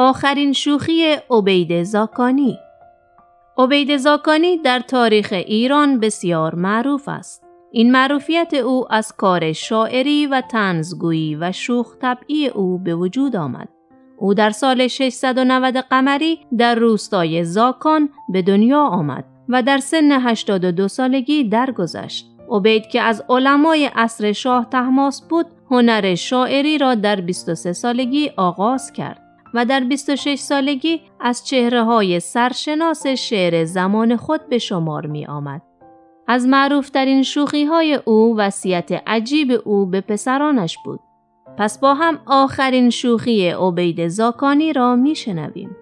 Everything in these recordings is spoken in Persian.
آخرین شوخی عبید زاکانی عبید زاکانی در تاریخ ایران بسیار معروف است. این معروفیت او از کار شاعری و تنزگویی و شوخ طبعی او به وجود آمد. او در سال 690 قمری در روستای زاکان به دنیا آمد و در سن 82 سالگی درگذشت. عبید که از علمای عصر شاه تحماس بود، هنر شاعری را در 23 سالگی آغاز کرد. و در 26 سالگی از چهره های سرشناس شعر زمان خود به شمار می آمد. از معروفترین شوخی های او وصیت عجیب او به پسرانش بود. پس با هم آخرین شوخی عبید زاکانی را می شنویم.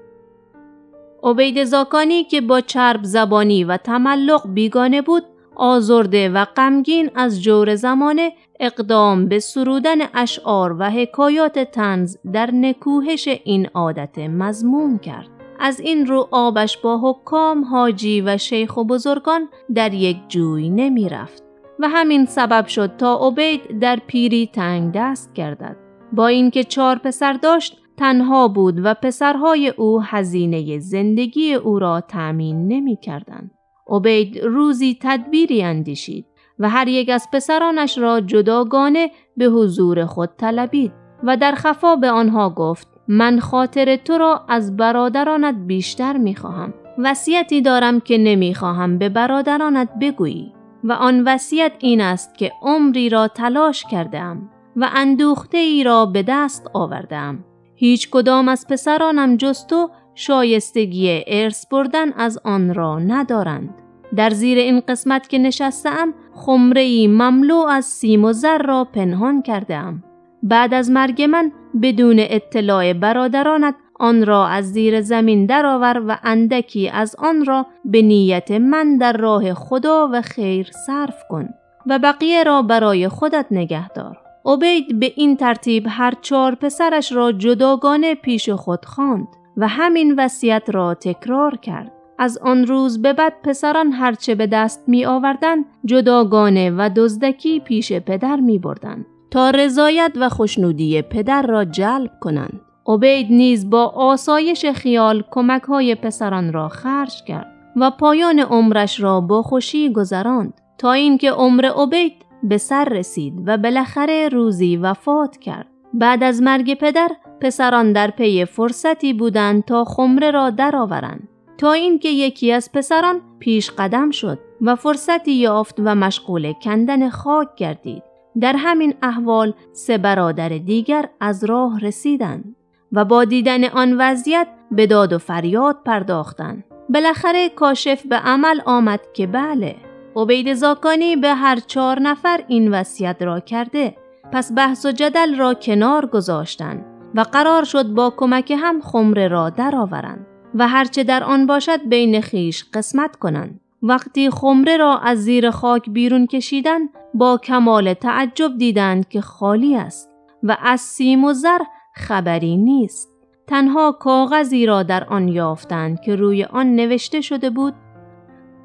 عبید زاکانی که با چرب زبانی و تملق بیگانه بود آزرده و غمگین از جور زمانه اقدام به سرودن اشعار و حکایات تنز در نکوهش این عادت مزموم کرد. از این رو آبش با حکام، حاجی و شیخ و بزرگان در یک جوی نمی رفت و همین سبب شد تا عبید در پیری تنگ دست گردد. با اینکه چهار پسر داشت تنها بود و پسرهای او هزینه زندگی او را تأمین نمی کردند. عبید روزی تدبیری اندیشید و هر یک از پسرانش را جداگانه به حضور خود طلبید و در خفا به آنها گفت من خاطر تو را از برادرانت بیشتر می خواهم. وصیتی دارم که نمی خواهم به برادرانت بگویی و آن وصیت این است که عمری را تلاش کردم و اندوخته ای را به دست آوردم. هیچ کدام از پسرانم جز تو شایستگی ارث بردن از آن را ندارند. در زیر این قسمت که نشستم خمره مملو از سیم و زر را پنهان کردم. بعد از مرگ من بدون اطلاع برادرانت آن را از زیر زمین درآور و اندکی از آن را به نیت من در راه خدا و خیر صرف کن و بقیه را برای خودت نگه دار. عبید به این ترتیب هر چهار پسرش را جداگانه پیش خود خواند و همین وصیت را تکرار کرد. از آن روز به بعد پسران هرچه به دست می آوردن جداگانه و دزدکی پیش پدر می بردن تا رضایت و خوشنودی پدر را جلب کنند. عبید نیز با آسایش خیال کمک های پسران را خرج کرد و پایان عمرش را با خوشی گذراند تا اینکه عمر عبید به سر رسید و بالاخره روزی وفات کرد. بعد از مرگ پدر پسران در پی فرصتی بودند تا خمره را درآورند تا اینکه یکی از پسران پیش قدم شد و فرصتی یافت و مشغول کندن خاک گردید. در همین احوال سه برادر دیگر از راه رسیدند و با دیدن آن وضعیت به داد و فریاد پرداختند. بالاخره کاشف به عمل آمد که بله عبید زاکانی به هر چهار نفر این وصیت را کرده پس بحث و جدل را کنار گذاشتند و قرار شد با کمک هم خمره را درآورند و هرچه در آن باشد بین خیش قسمت کنند. وقتی خمره را از زیر خاک بیرون کشیدن با کمال تعجب دیدند که خالی است و از سیم و زر خبری نیست. تنها کاغذی را در آن یافتند که روی آن نوشته شده بود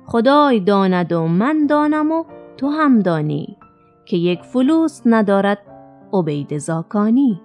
خدای داند و من دانم و تو هم دانی که یک فلوس ندارد عبید زاکانی